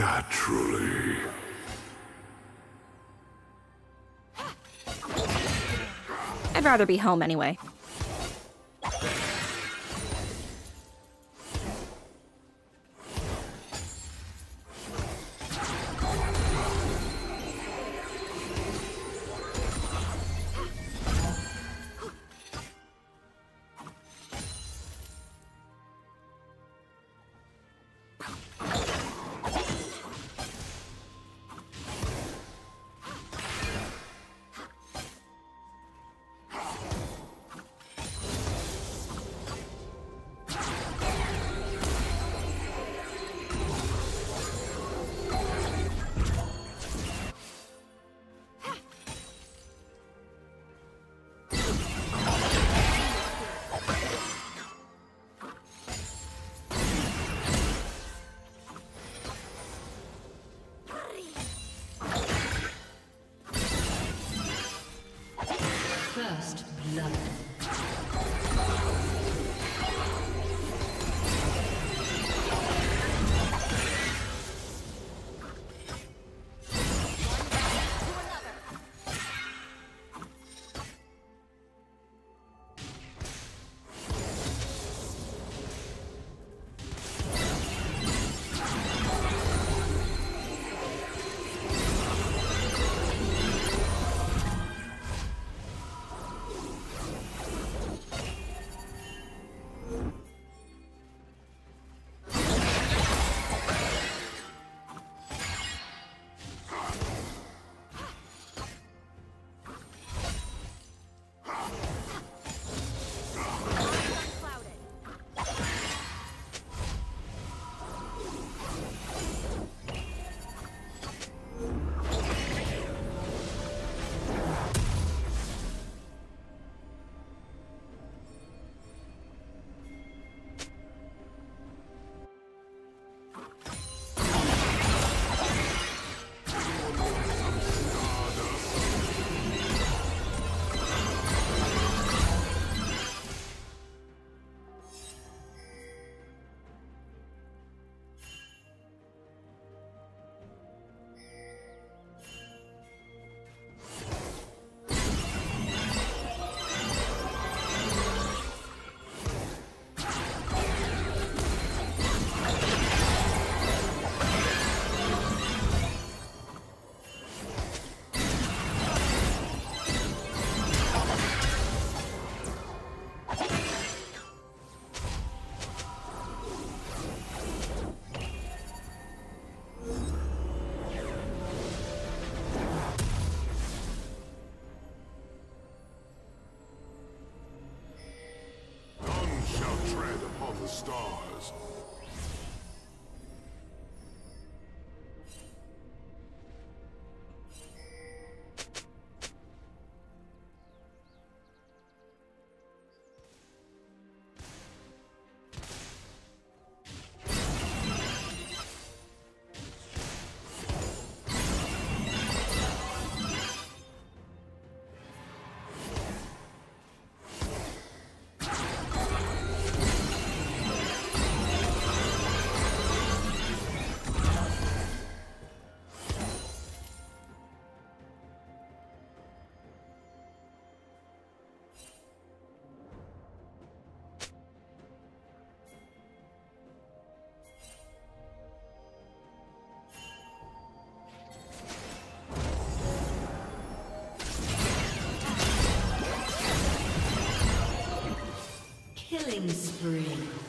Naturally. I'd rather be home anyway. Killing spree.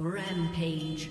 Rampage.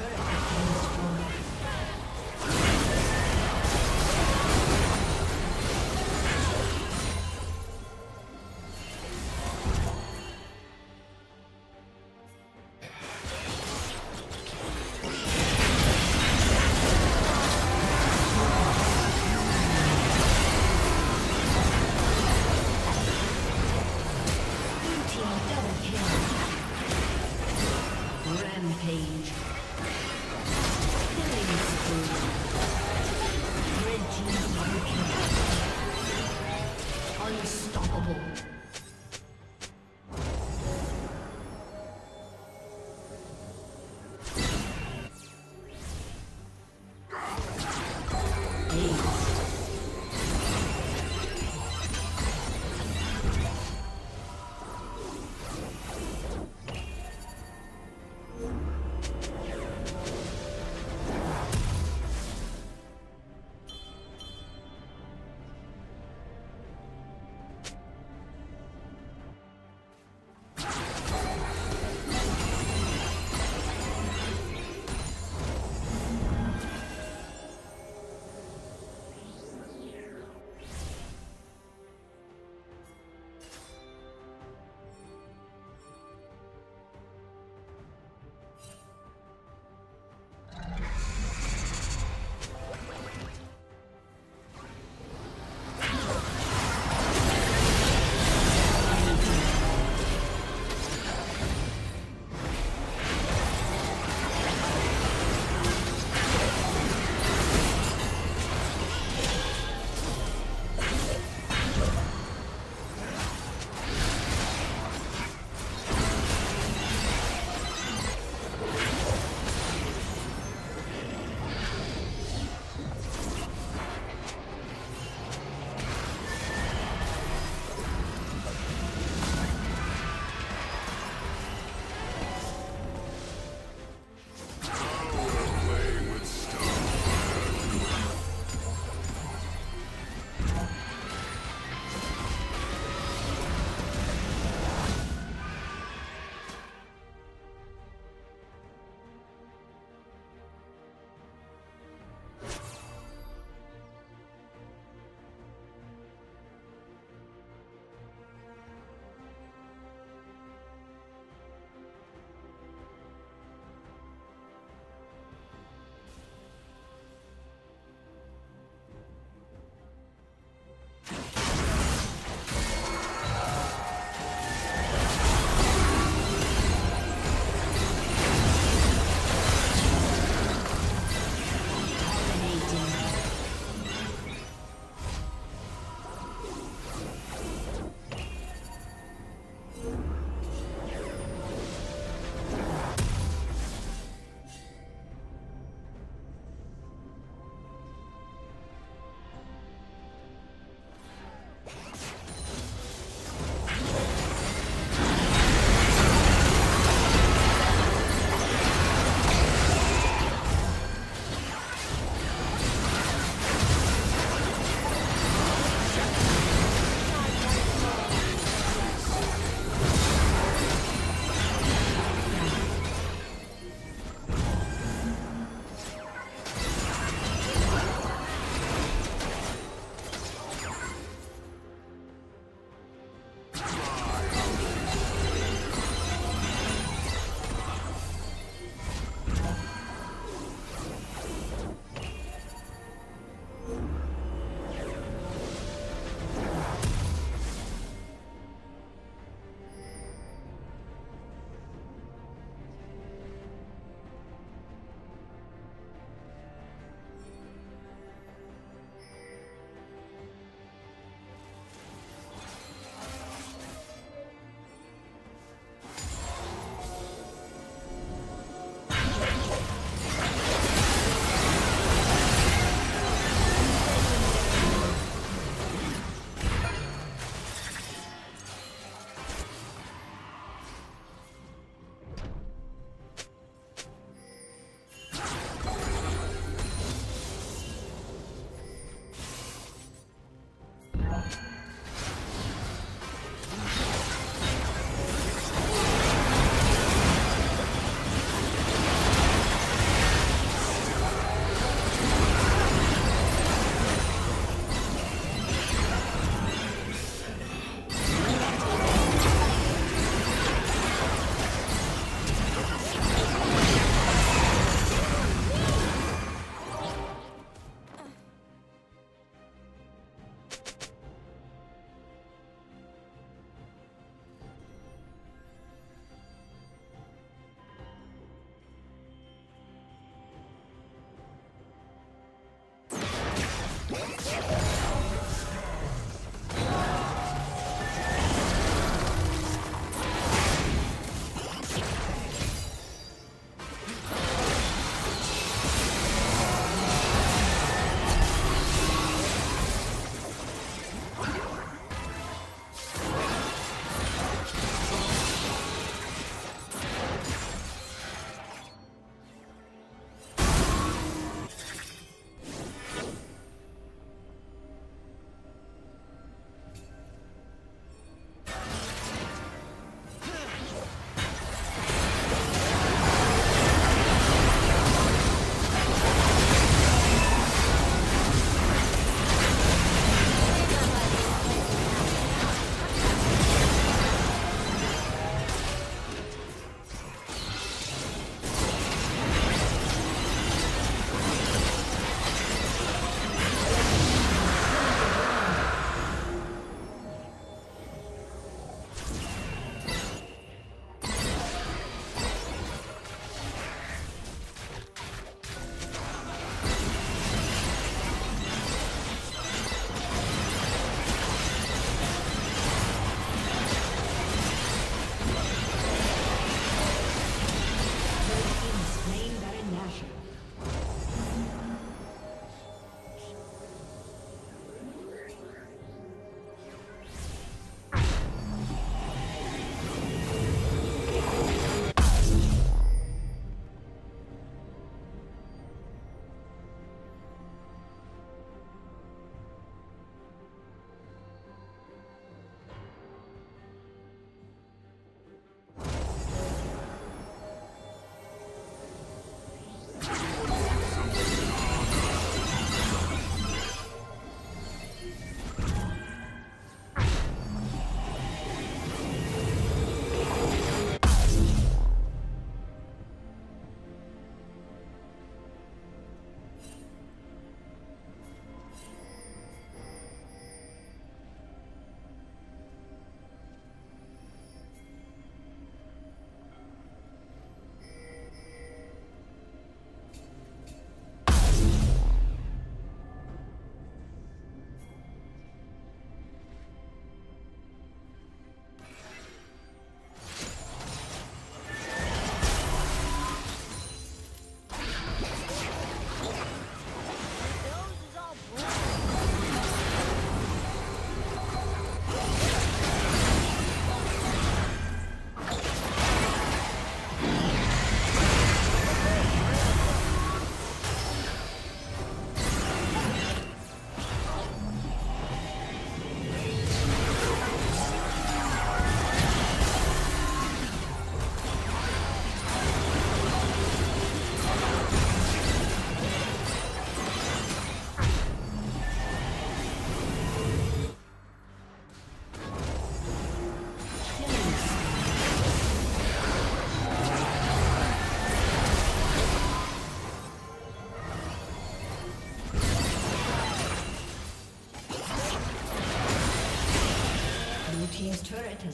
Okay.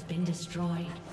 Been destroyed.